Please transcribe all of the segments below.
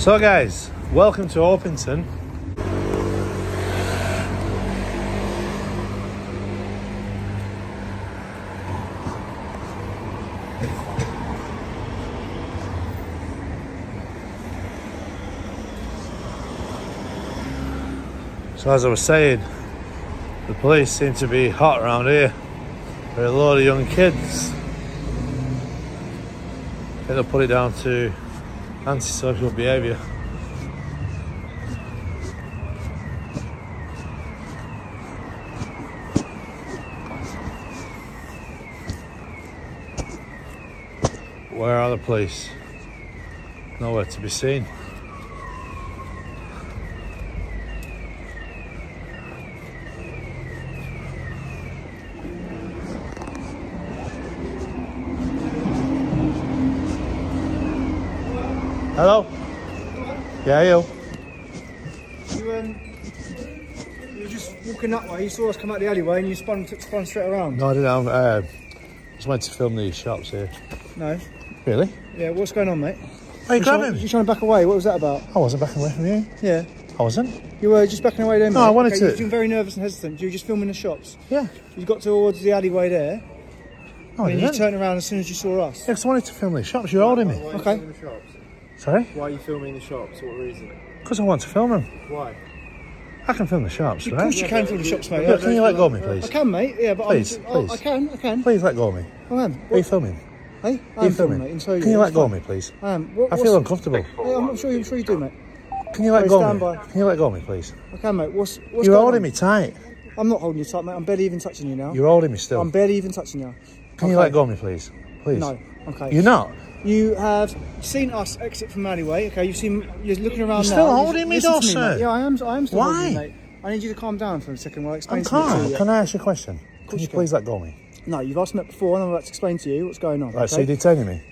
So, guys, welcome to Orpington. So, as I was saying, the police seem to be hot around here. There are a lot of young kids. I think they'll put it down to antisocial behaviour. Where are the police? Nowhere to be seen. Hello? Yeah, you? You, um, you were just walking that way, you saw us come out the alleyway and you spun, spun straight around. No, I didn't. have- Uh, I was meant to film these shops here. No? Really? Yeah, what's going on, mate? Are you trying, grabbing me? you're trying to back away, what was that about? I wasn't backing away from you. Yeah. I wasn't. You were just backing away then, No, mate? I wanted okay, to- You were feeling very nervous and hesitant. You were just filming the shops. Yeah. You got towards the alleyway there, Oh, and you didn't. turned around as soon as you saw us. Yeah, 'cause I wanted to film the shops. You're holding me. Why are you Okay. Filming the shops? Sorry? Why are you filming the shops? What reason? Because I want to film them. Why? I can film the shops, right? Of course you can film the shops, mate. Look, can you let go of me, please? I please? can, mate. Yeah, but Please, I'm, please. I can, I can. Please let go of me. I am. What? Are you filming? Hey, I Are you am filming, filming? mate. And so Can you let go of me, please? I am. What, I feel uncomfortable. Hey, I'm sure, I'm sure you do, mate. Can you let Sorry, go of stand me? by. Can you let go of me, please? I can, mate. What's, what's You're going holding on? me tight. I'm not holding you tight, mate. I'm barely even touching you now. You're holding me still. I'm barely even touching you. Can you let go of me, please? Please. No. Okay. You're not. You have seen us exit from alleyway. Okay. You've seen. You're looking around You're now. still holding me, listen though, me, sir. Yeah, I am. I am still Why? holding you, mate. I need you to calm down for a second while I explain I'm calm. to you. Can I ask you a question? Can you please let go of me? No, you've asked me that before, and I'm about to explain to you what's going on. Right, so you're detaining me?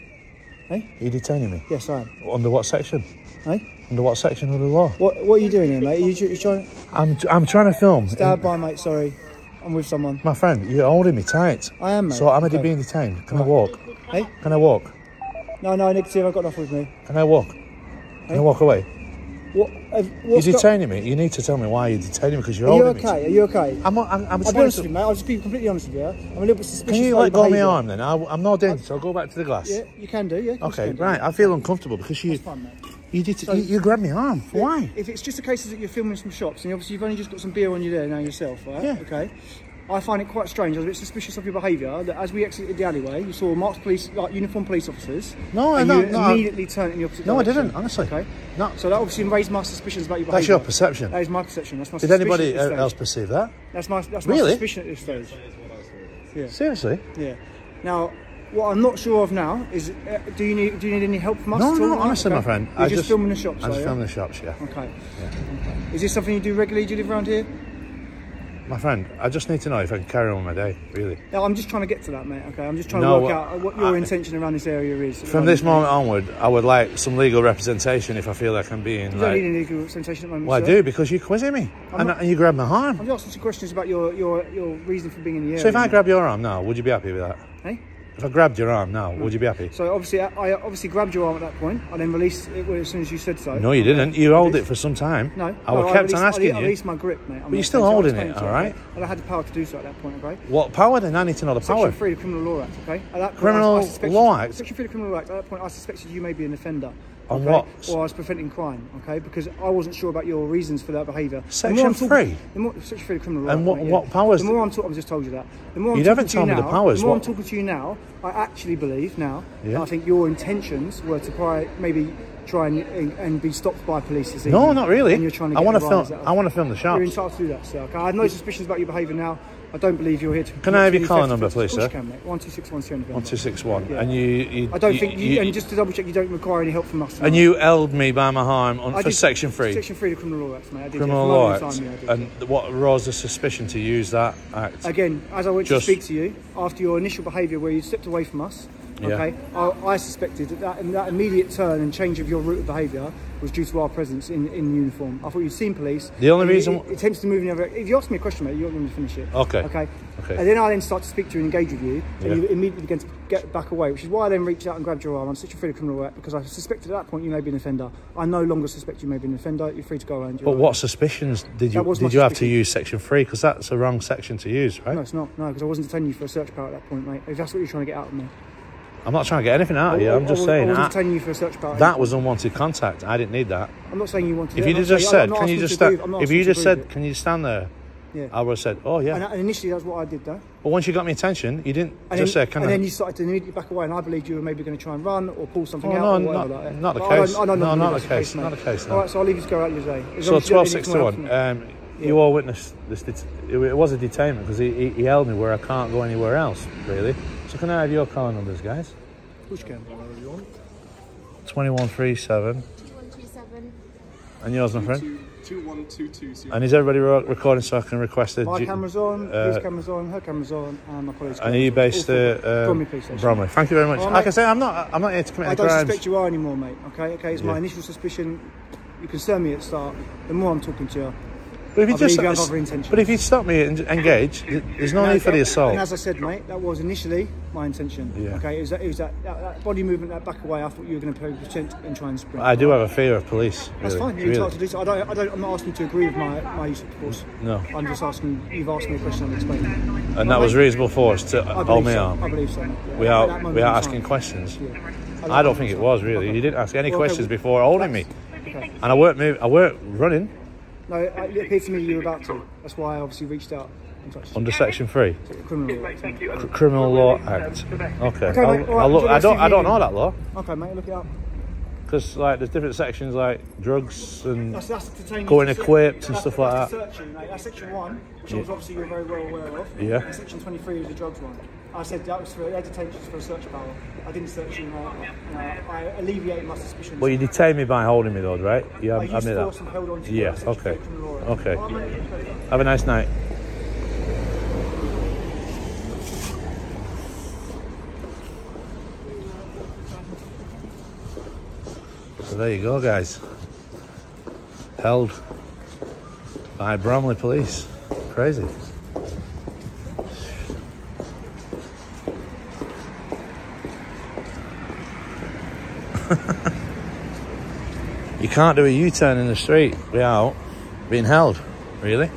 Hey? Are you detaining me? Yes, I am. Under what section? Hey? Under what section of the law? What What are you doing here, mate? Are you, you trying? I'm, I'm trying to film. Stand by, mate. Sorry, I'm with someone. My friend, you're holding me tight. I am, mate. So am I Okay. being detained? Can I walk? Hey? Can I walk? No, no, negative. I've got enough with me. Can I walk? Can I walk away? What? Uh, You're detaining me. You need to tell me why you're detaining me because you're Are you holding me. okay? Are you okay? I'm, I'm, I'm I'll be honest to- with you, mate. I'll just be completely honest with you. I'm a little bit suspicious. Can you let go of my arm then? I, I'm not so I'll go back to the glass. Yeah, you can do. Yeah. Okay, do. right. I feel uncomfortable because you fine, mate. you, did So- you, you grabbed my arm. Why? If it's just a case that you're filming some shops and obviously you've only just got some beer on you there now yourself, right? Yeah. Okay. I find it quite strange. I was a bit suspicious of your behaviour. That as we exited the alleyway, you saw marked police, like uniformed police officers. No, and no, you no, I- immediately turned in the opposite No, I didn't, honestly. Okay. No. So that obviously raised my suspicions about your behaviour. That's your perception. That is my perception. That's my. Did anybody at this stage. else perceive that? That's my. That's my suspicion at this stage. Seriously? Yeah. Now, what I'm not sure of now is, uh, do you need do you need any help from us? No, at all? no, honestly, my friend. You're I just, filming the shops. I'm just filming the shops, yeah. Okay. okay. Is this something you do regularly? Do you live around here? My friend, I just need to know if I can carry on my day, really. No, I'm just trying to get to that, mate. Okay, I'm just trying No, to work uh, out what your I- intention around this area is. From this moment onward, I would like some legal representation if I feel like I'm being you don't need any legal representation at the moment. Well, I do because you're quizzing me and, not- and you grab my arm. I'm asking some questions about your your your reason for being in the area. So if I grab your arm now, would you be happy with that? Hey? If I grabbed your arm now, would you be happy? So obviously, I, I obviously grabbed your arm at that point. I then released it as soon as you said so. No, you didn't. You held it for some time. No, I no, kept released, on I, asking I you. released my grip, mate. But you're still holding it, all right? And I had the power to do so at that point, okay? What power then? I need to know the Section power. 3 of the Criminal Law Act, okay? At that point, Criminal I, I Law Act? Section 3 of the Criminal Law Act, at that point I suspected you may be an offender. On okay? what? Or I was preventing crime, okay? Because I wasn't sure about your reasons for that behaviour. The Section more I'm talking- The more, section 3 of Criminal Law And what- mate, yeah. powers- The more I'm talking, I've just told you that. The more I'm You talking haven't to you told me the now, powers, The more what- I'm talking to you now, I actually believe now, Yeah. I think your intentions were to pri- maybe try and, and, be stopped by police this No, evening. not really. And you're trying to I want to film. rise out of- I want to film the show. you're entitled to do that, sir. Okay? I have no suspicions about your behaviour now. I don't believe you're here to. Can I have your caller number, please, sir? you can, mate. One two six one seven. One two six one. Yeah. And you, you. I don't you- think you, you- and just to double check, you don't require any help from us. And you held me by my arm on, I for did- section three. Section three, of the criminal law act, mate. I did, yeah, Criminal for law moment act. time, yeah, did, and yeah. what arose the suspicion to use that act? Again, as I went Just- to speak to you after your initial behaviour, where you stepped away from us, Yeah. Okay, I, I suspected that, that that immediate turn and change of your route of behaviour was due to our presence in, in uniform. I thought you'd seen police. The only and it- reason- it, attempts to move in the other. If you ask me a question, mate, you're going to finish it. Okay. Okay. Okay. And then I then start to speak to you and engage with you, Yeah. and you immediately begin to get back away, which is why I then reached out and grabbed your arm. I'm such a free criminal act because I suspected at that point you may be an offender. I no longer suspect you may be an offender. You're free to go around. But what suspicions did you That was my did you have to use section three? Because that's the wrong section to use, right? No, it's not. No, because I wasn't detaining you for a search power at that point, mate. If that's what you're trying to get out of me. I'm not trying to get anything out of you. I- I'm just saying I wasn't that, you for a search that was unwanted contact. I didn't need that. I'm not saying you wanted. If it. you'd I'm have not just said, can you just to start? prove- I'm not If you just said, can you stand there? Yeah. I would have said, oh yeah. And, and initially, that's what I did, though. But once you got my attention, you didn't And just then, say, can and I? then you started to immediately back away, and I believed you were maybe going to try and run or pull something Oh, out. no, not- like that. not the But I case. I don't No, not the case, not the case. All right, so I'll leave you to go out your day. So you 12 6 to 1. from me. Um, You all witnessed this. It was a detainment because he held me where I can't go anywhere else, really. So can I have your car numbers, guys? Which can? 2137. 2127. And yours, my friend? Two, two, one, two, two, zero. And is everybody recording so I can request a. My camera's on, uh, his camera's on, her camera's on, and my colleague's And are you based on. All at four. uh, Bromley Bromley? Thank you very much. All right, like I mate. say, I'm not. I'm not here to commit I don't crimes. suspect you are anymore, mate. Okay, okay. It's my initial suspicion. You concern me at the start. The more I'm talking to you, But if you I just, you other intentions. but if you stop me and engage, there's no need for the assault. And as I said, mate, that was initially my intention. Yeah. Okay, it was that, it was that, that, that body movement, that back away. I thought you were going to pretend and try and sprint. I do have a fear of police. That's fine. You're really. entitled to do so. I don't, I don't, I'm not asking you to agree with my, my use of force. No, I'm just asking. You've asked me a question. I'm explaining. and that was reasonable force to hold me so. arm I believe so. Yeah. At that without moment without asking questions. Yeah. That I don't think it was really. Okay. You didn't ask any Well, questions well, before holding me, Okay. and I weren't move, I weren't running No, it it appeared to me you were about to. That's why I obviously reached out and touched you. under section three, criminal. law. Cr- Criminal Law Act. Okay, Okay, I'll, mate, all right, I'll look. I don't. I don't know that law Okay, mate, look it up. because like there's different sections like drugs and That's, that's Going you to equipped and that's- stuff like that. the searching, mate. That's section one, which was obviously you're very well aware of. Yeah. And section 23 is the drugs one. I said that was for detentions for a search power. I didn't search you. Uh, uh, I alleviated my suspicions. Well, you detained me by holding me though, right? Yeah, I used admit force that. and held on to Yeah, you. Okay. three criminal law. Okay. Have a nice night. So there you go, guys. Held by Bromley Police. Crazy. you can't do a U-turn in the street without being held, really.